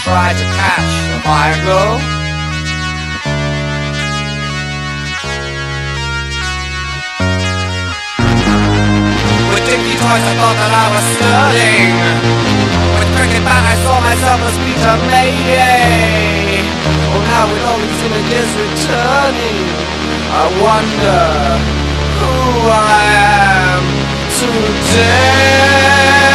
try to catch the fire glow? With dinky toys I thought that I was Stirling. With cricket bat I saw myself as Peter Mayday. Oh now with all these images returning I wonder who I am today.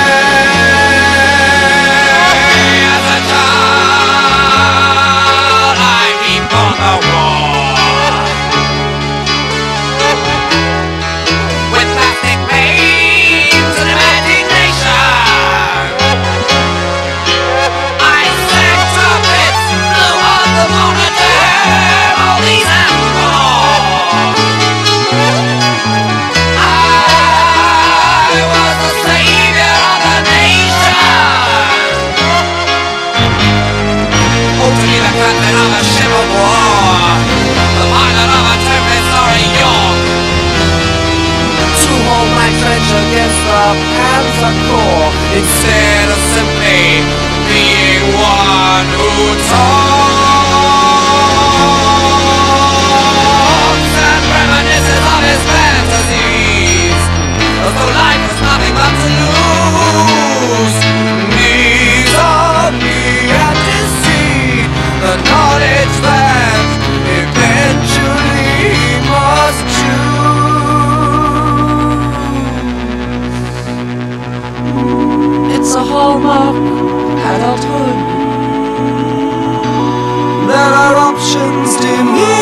学校 hallmark adulthood. There are options dim.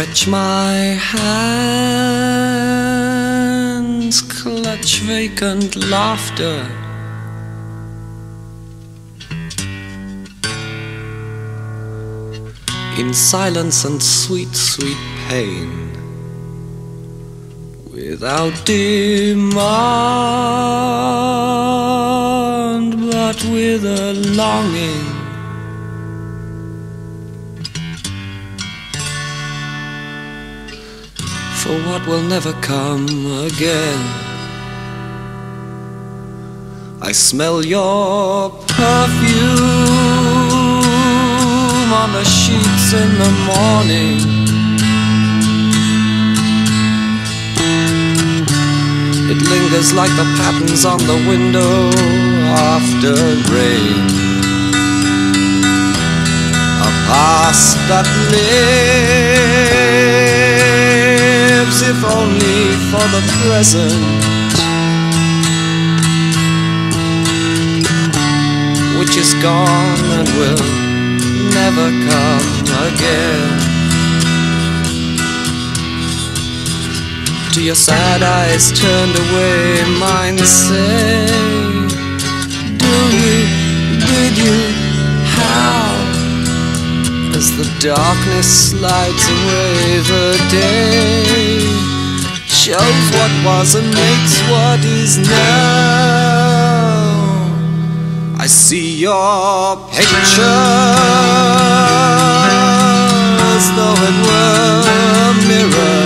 Stretch my hands, clutch vacant laughter. In silence and sweet, sweet pain, without demand, but with a longing for what will never come again. I smell your perfume on the sheets in the morning. It lingers like the patterns on the window after rain. A past that lives, only for the present. Which is gone and will never come again. To your sad eyes turned away, mine say, Do you, did you, how? As the darkness slides away, the day shows what was and makes what is now. I see your picture as though it were a mirror.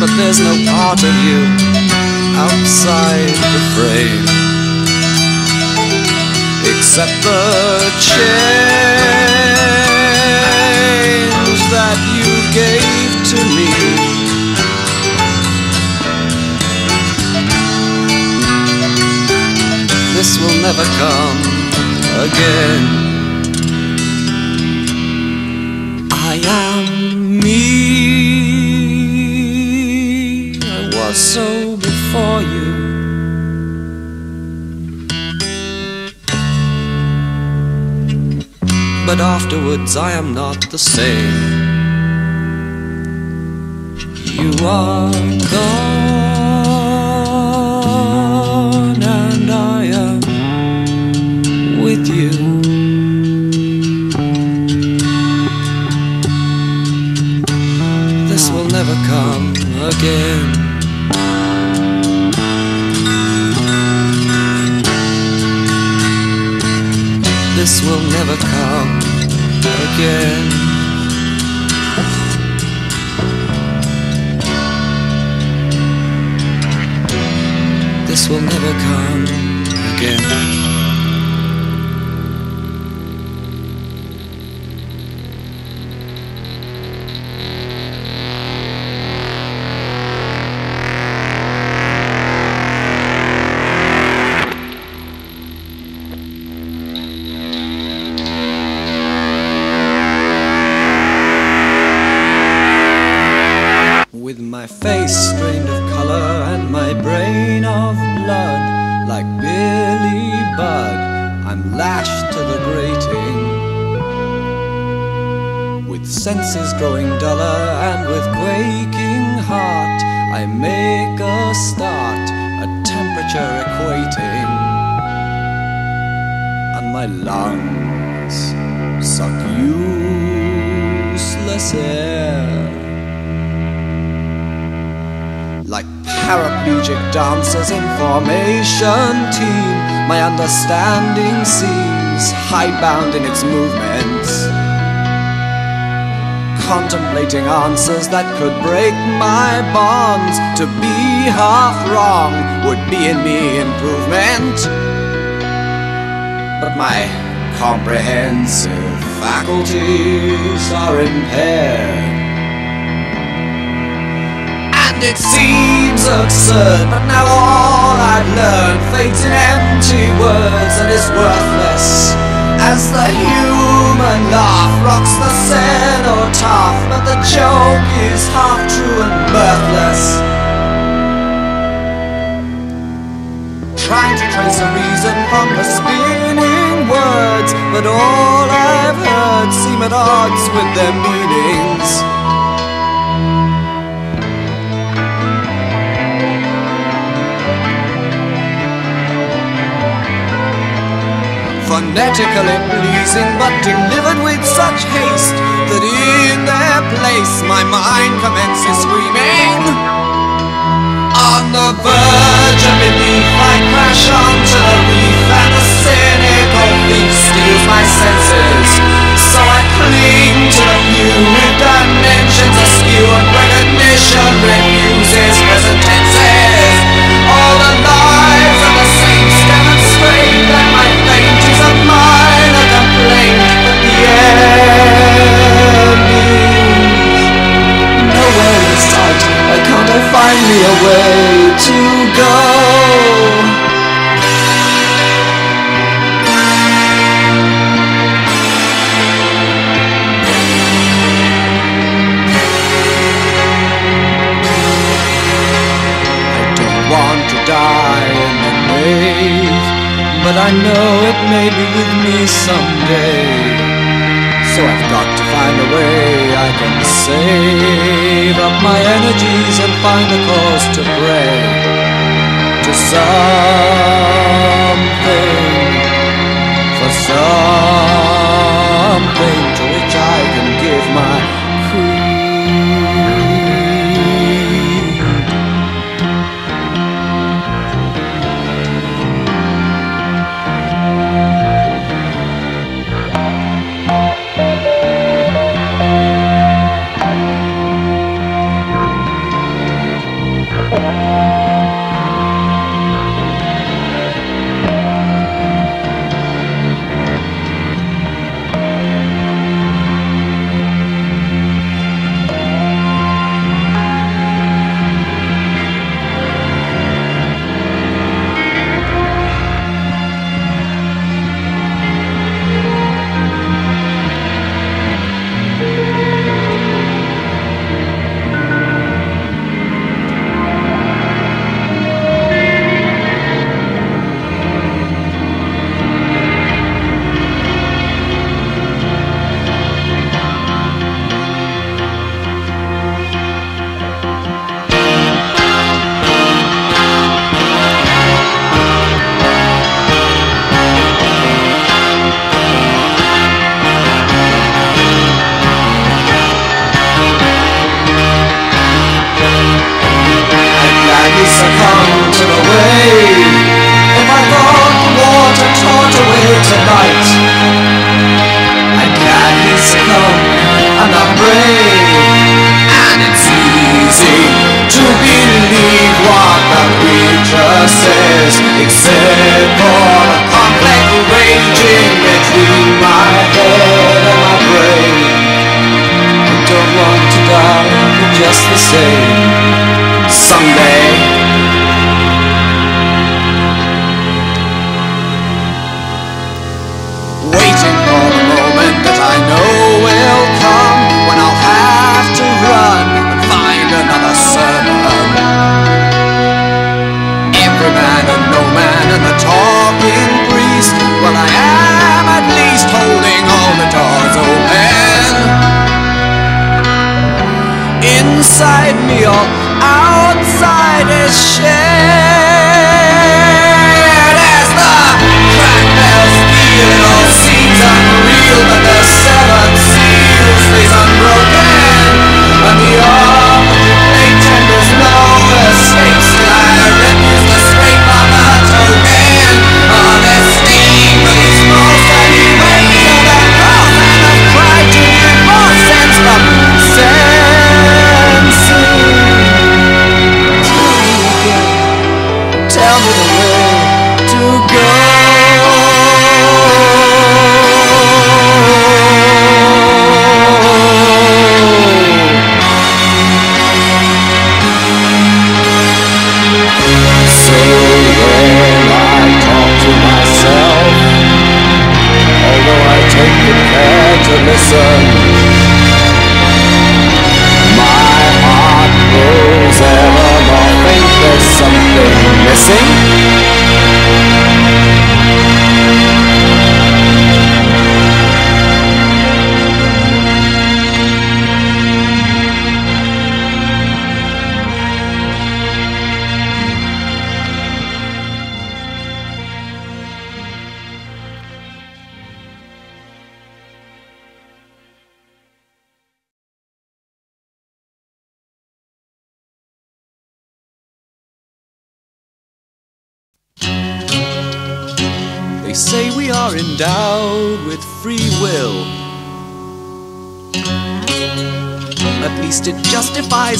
But there's no part of you outside the frame except the you gave to me. This will never come again. I am me. I was so before you. but afterwards I am not the same. You are gone, and I am with you. This will never come again. This will never come again. This will never come again. Dancers in formation team, my understanding seems hidebound in its movements. Contemplating answers that could break my bonds. To be half wrong would be in me improvement. But my comprehensive faculties are impaired. And it seems absurd, but now all I've learned fades in empty words and is worthless. As the human laugh rocks the cenotaph, but the joke is half true and mirthless. Trying to trace a reason from the spinning words words, but all I've heard seem at odds with their meanings. Phonetically pleasing, but delivered with such haste that in their place my mind commences screaming. On the verge of belief, I crash onto the reef, and the cynical thief steals my senses. So I cling to the few with dimensions askew, and recognition refuses present A way to go? I don't want to die in the but I know it may be with me someday. So I've got to find a way save up my energies and find a cause to pray to something, for something to which I can give my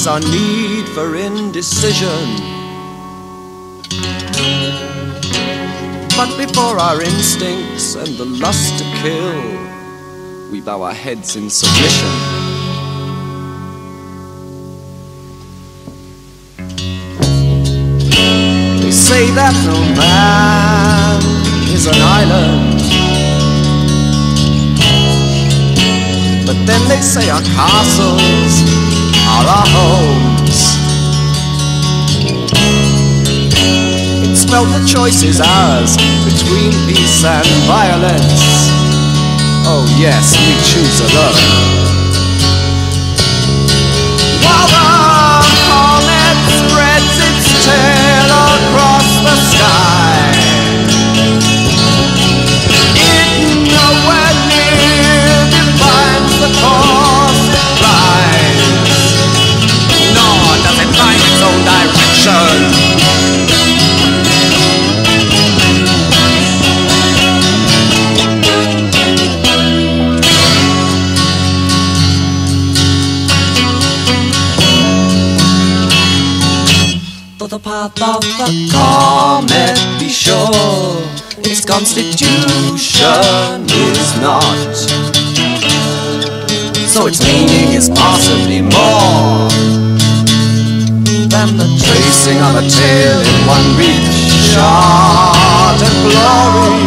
justifies our need for indecision. But before our instincts and the lust to kill, we bow our heads in submission. They say that no man is an island. But then they say our castles our homes. It's felt the choice is ours between peace and violence. Oh yes, we choose alone. Of the comet, be sure its constitution is not. So its meaning is possibly more than the tracing of a tail in one reach shot and glory.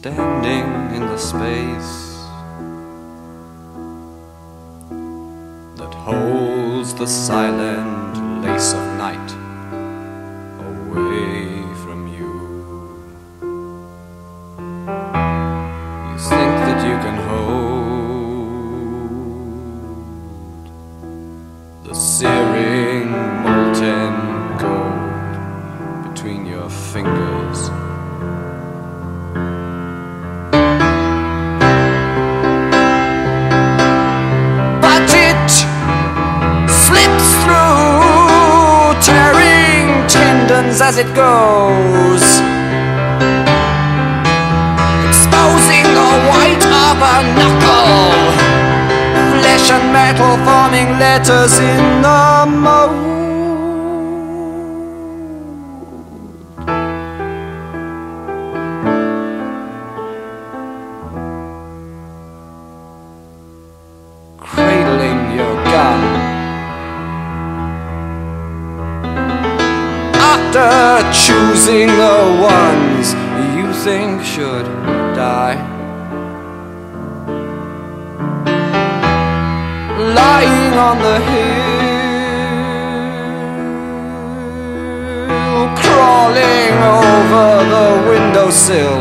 Standing in the space that holds the silent lace of night as it goes, exposing the white of a knuckle, flesh and metal forming letters in the mold. Choosing the ones you think should die. Lying on the hill, crawling over the windowsill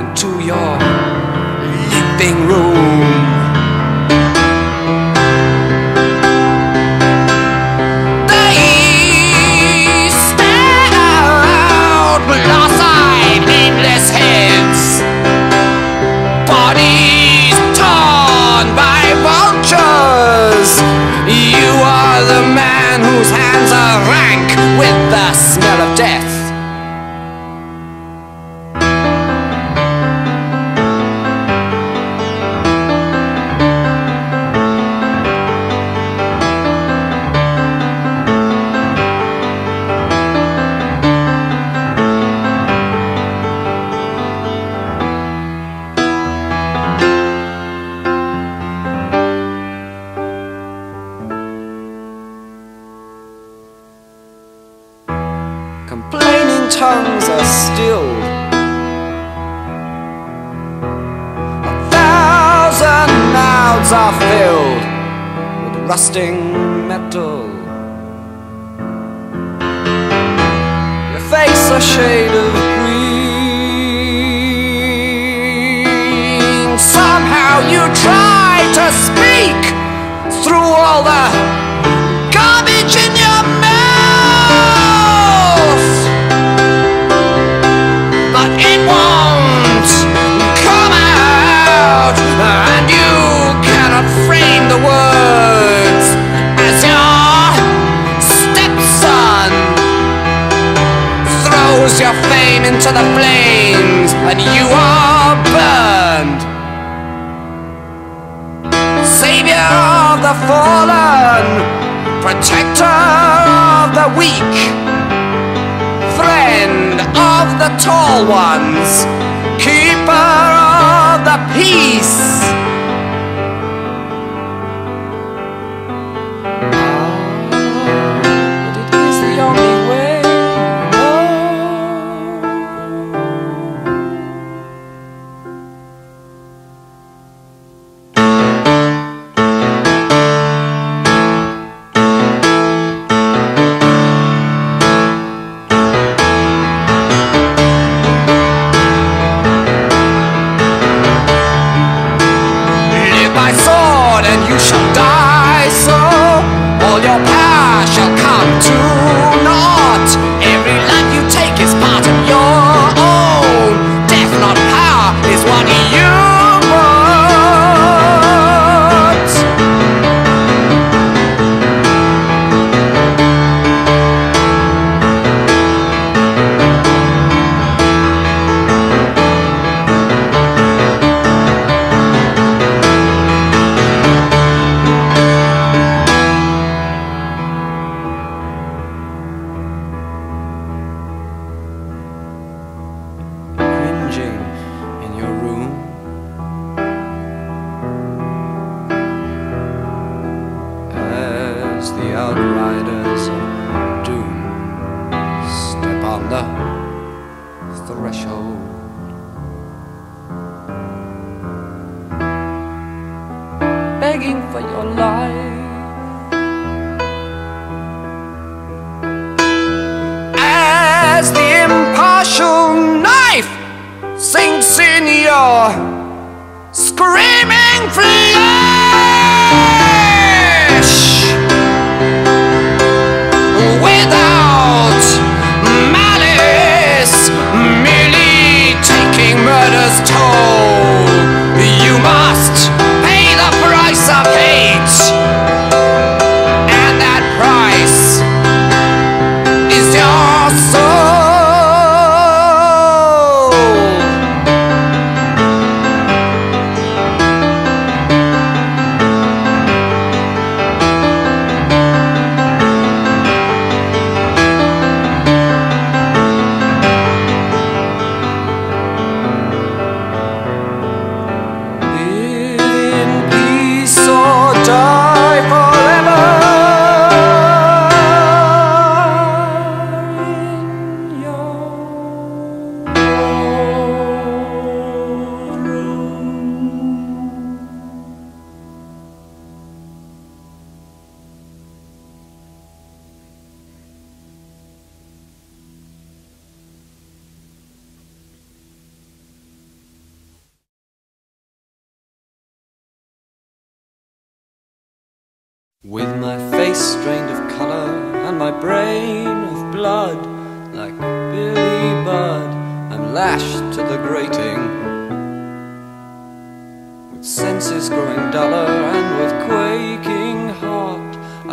into your living room. Are the man whose hands are rank with the smell of death. Shade of green. Somehow you try to speak through all the garbage in your mouth but it won't come out, throws your fame into the flames, and you are burned. Savior of the fallen, protector of the weak friend of the tall ones, keeper of the peace.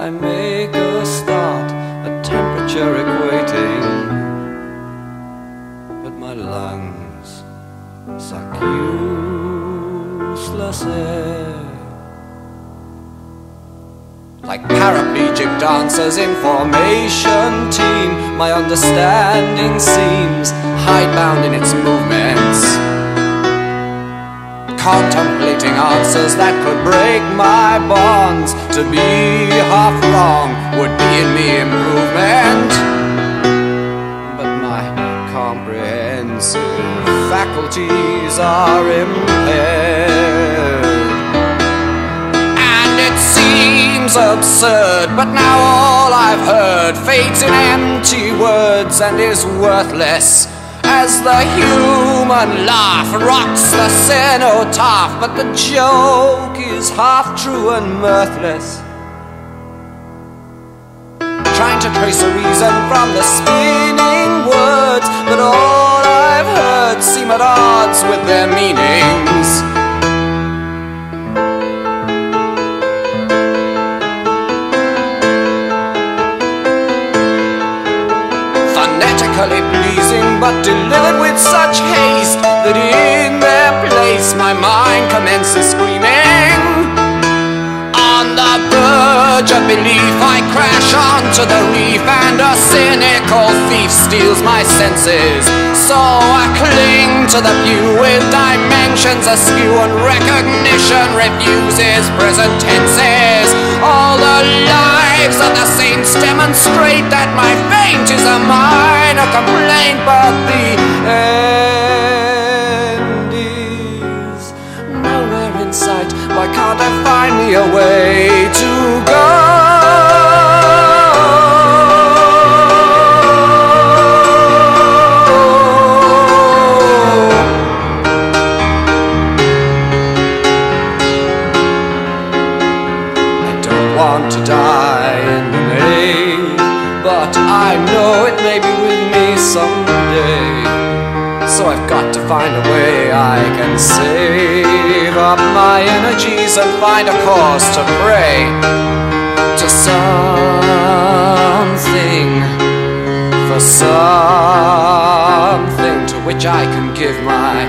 I make a start, a temperature equating. But my lungs suck useless air. Like paraplegic dancers in formation team, my understanding seems hidebound in its movements. Contemplating answers that could break my bonds. To be half wrong would be in me improvement. But my comprehensive faculties are impaired. And it seems absurd, but now all I've heard fades in empty words and is worthless. As the human laugh rocks the cenotaph, but the joke is half true and mirthless. Trying to trace a reason from the spinning words, but all I've heard seem at odds with their meanings. Delivered with such haste that in their place my mind commences screaming. On the verge of belief, I crash onto the reef, and a cynical thief steals my senses. So I cling to the view with dimensions askew, and recognition refuses present tenses. The lives of the saints demonstrate that my faint is a minor complaint, but the end is nowhere in sight. Why can't I find me a way to go? Find a way I can save up my energies and find a cause to pray to something, for something to which I can give my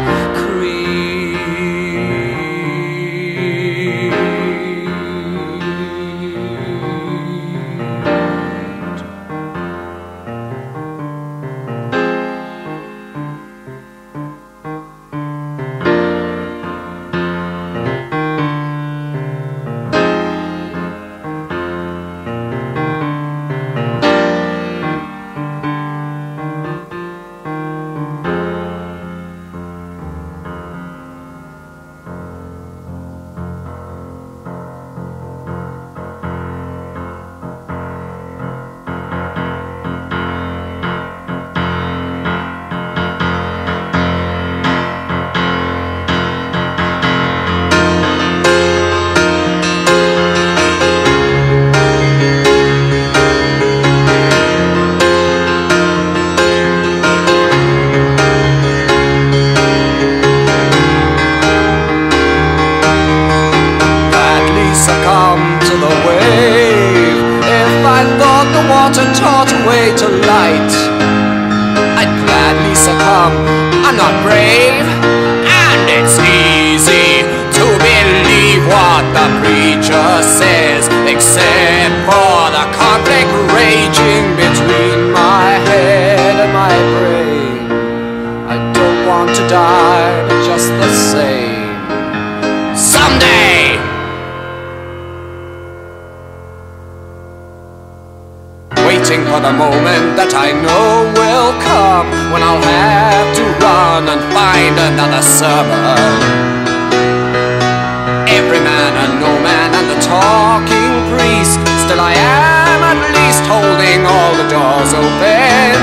Waiting for the moment that I know will come when I'll have to run and find another sermon. Every man and no man and the talking priest. Still, I am at least holding all the doors open.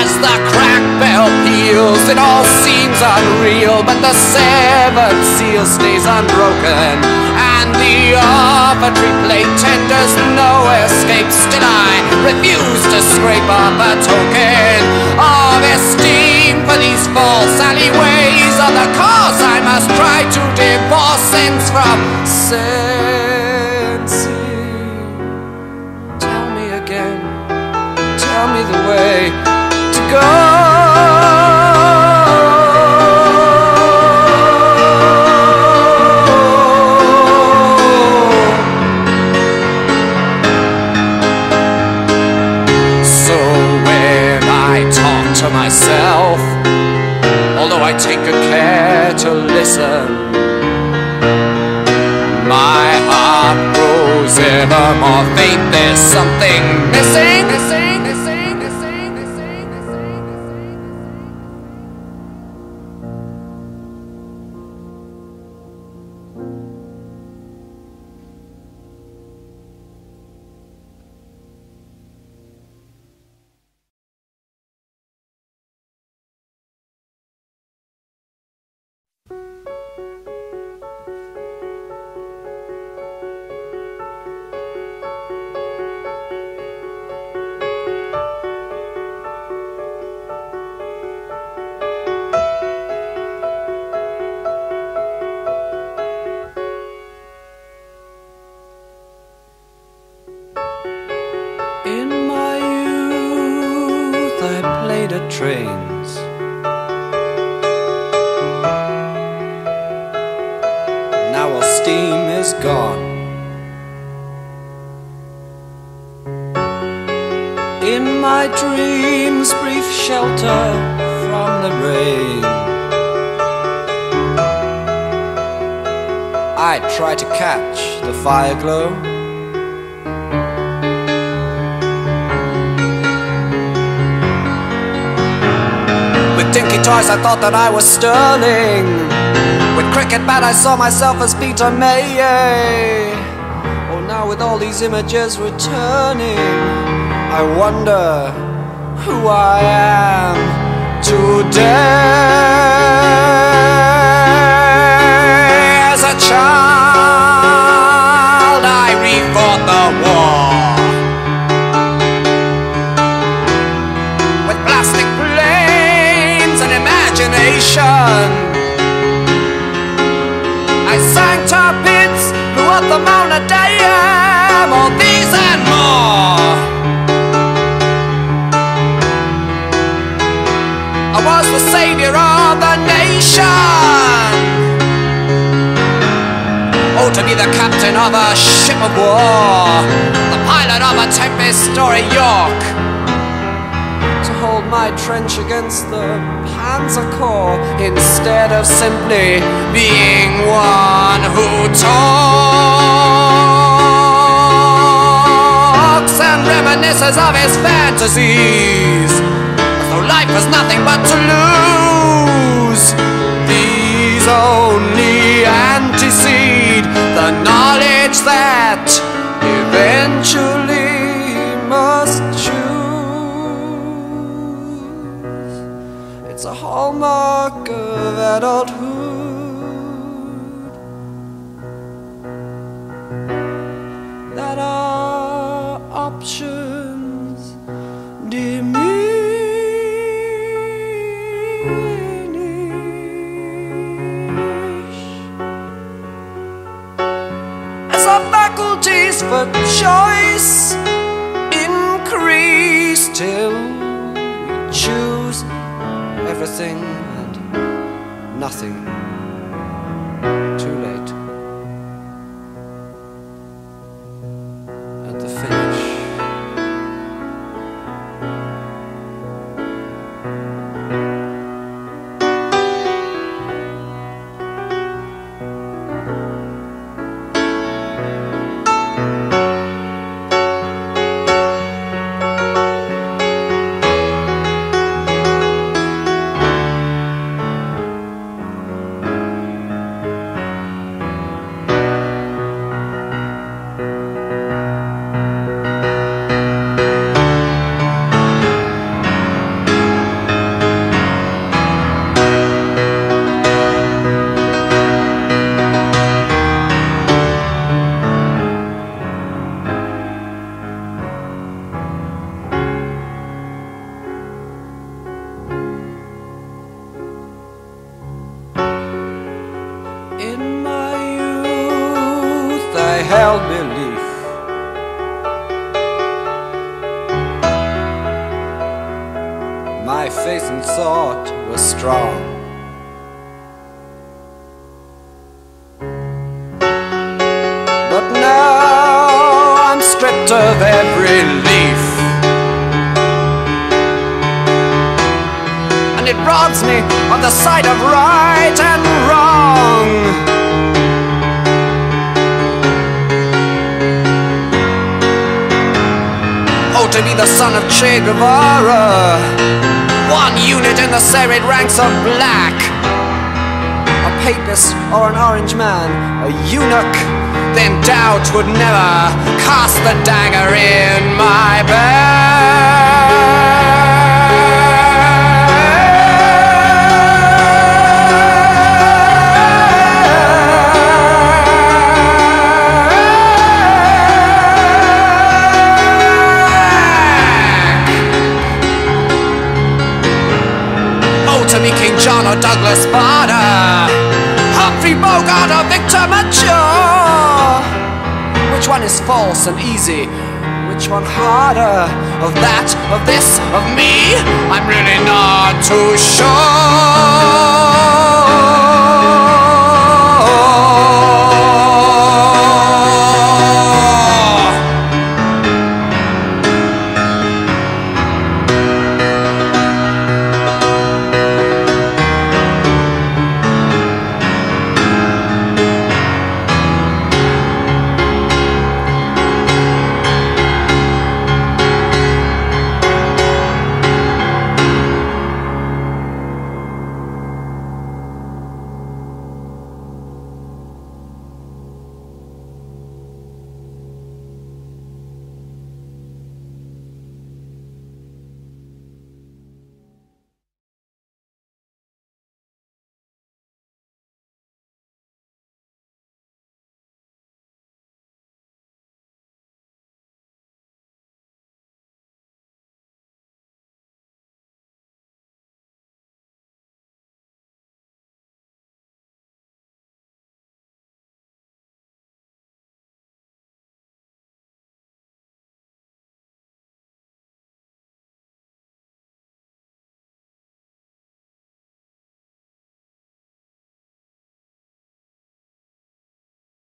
As the crack bell peals, it all seems unreal, but the seventh seal stays unbroken. And the offertory plate tenders no escape. Still, I refuse to scrape up a token of esteem for these false alleyways of the cause. I must try to divorce sense from sensing. Tell me again, tell me the way to go. Ever more dreams, brief shelter from the rain. I try to catch the fire glow. With dinky toys, I thought that I was Stirling. With cricket bat, I saw myself as Peter May. Oh, now with all these images returning, I wonder who I am today. As a child, to be the captain of a ship of war, the pilot of a Tempest-story York. To hold my trench against the Panzer Corps instead of simply being one who talks and reminisces of his fantasies. Though life has nothing but to lose, these only antecede the knowledge that eventually must choose. It's a hallmark of adulthood in the serried ranks of black. A papist or an orange man, a eunuch, then doubt would never cast the dagger in my back. John Douglas Bader, Humphrey Bogart or Victor Mature. Which one is false and easy? Which one harder? Of that, of this, of me? I'm really not too sure.